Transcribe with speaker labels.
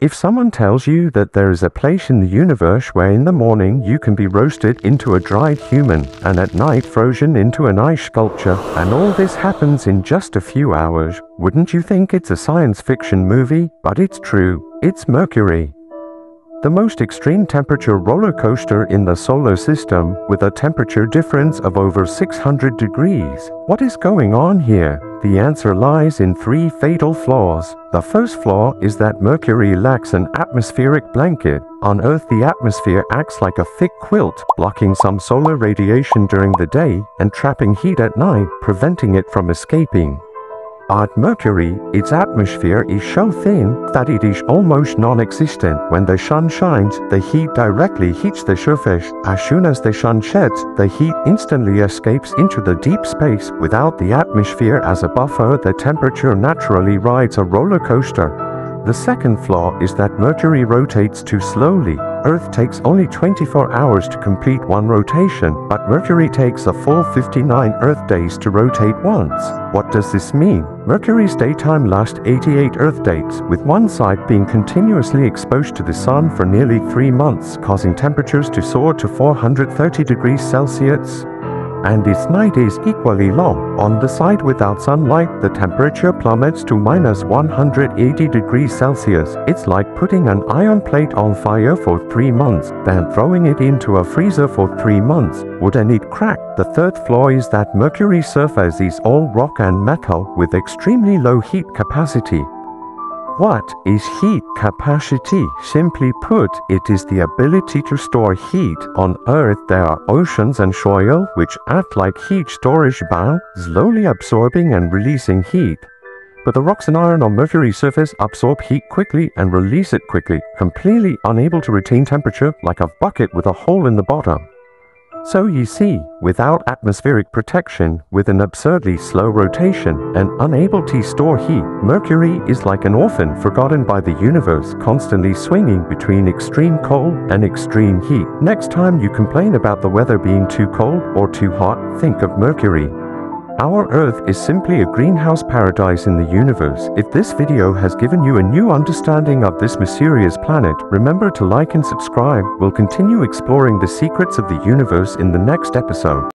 Speaker 1: If someone tells you that there is a place in the universe where in the morning you can be roasted into a dried human and at night frozen into an ice sculpture, and all this happens in just a few hours, wouldn't you think it's a science fiction movie? But it's true. It's Mercury. The most extreme temperature roller coaster in the solar system with a temperature difference of over 600 degrees. What is going on here? The answer lies in three fatal flaws. The first flaw is that Mercury lacks an atmospheric blanket. On Earth, the atmosphere acts like a thick quilt, blocking some solar radiation during the day and trapping heat at night, preventing it from escaping. At Mercury, its atmosphere is so thin that it is almost non-existent. When the sun shines, the heat directly hits the surface. As soon as the sun sets, the heat instantly escapes into the deep space. Without the atmosphere as a buffer, the temperature naturally rides a roller coaster. The second flaw is that Mercury rotates too slowly. Earth takes only 24 hours to complete one rotation, but Mercury takes a full 59 Earth days to rotate once. What does this mean? Mercury's daytime lasts 88 Earth days, with one side being continuously exposed to the sun for nearly three months, causing temperatures to soar to 430 degrees Celsius and its night is equally long. On the side without sunlight, the temperature plummets to minus 180 degrees Celsius. It's like putting an iron plate on fire for three months, then throwing it into a freezer for three months. Wouldn't it crack? The third flaw is that Mercury's surface is all rock and metal with extremely low heat capacity. What is heat capacity? Simply put, it is the ability to store heat. On Earth, there are oceans and soil which act like heat storage banks, slowly absorbing and releasing heat. But the rocks and iron on Mercury's surface absorb heat quickly and release it quickly, completely unable to retain temperature like a bucket with a hole in the bottom. So you see, without atmospheric protection, with an absurdly slow rotation, and unable to store heat, Mercury is like an orphan forgotten by the universe, constantly swinging between extreme cold and extreme heat. Next time you complain about the weather being too cold or too hot, think of Mercury. Our Earth is simply a greenhouse paradise in the universe. If this video has given you a new understanding of this mysterious planet, remember to like and subscribe. We'll continue exploring the secrets of the universe in the next episode.